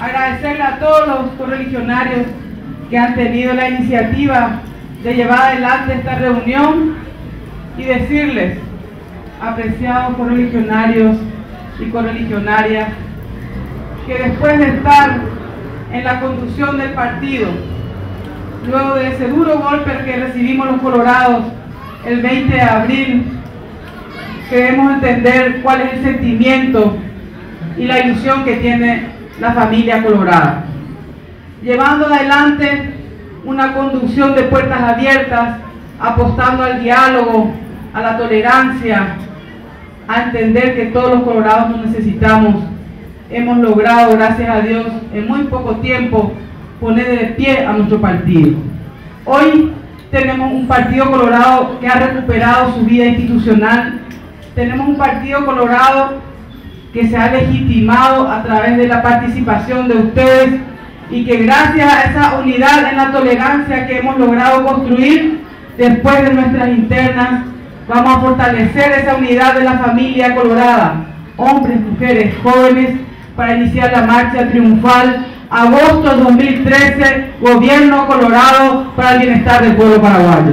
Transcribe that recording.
agradecerle a todos los correligionarios que han tenido la iniciativa de llevar adelante esta reunión y decirles, apreciados correligionarios y correligionarias, que después de estar en la conducción del partido, luego de ese duro golpe que recibimos los colorados el 20 de abril, queremos entender cuál es el sentimiento y la ilusión que tiene la familia colorada. Llevando adelante una conducción de puertas abiertas, apostando al diálogo, a la tolerancia, a entender que todos los colorados nos necesitamos. Hemos logrado, gracias a Dios, en muy poco tiempo, poner de pie a nuestro partido. Hoy tenemos un partido colorado que ha recuperado su vida institucional. Tenemos un partido colorado que se ha legitimado a través de la participación de ustedes y que gracias a esa unidad en la tolerancia que hemos logrado construir después de nuestras internas, vamos a fortalecer esa unidad de la familia colorada, hombres, mujeres, jóvenes, para iniciar la marcha triunfal agosto 2013, Gobierno Colorado para el Bienestar del Pueblo Paraguayo.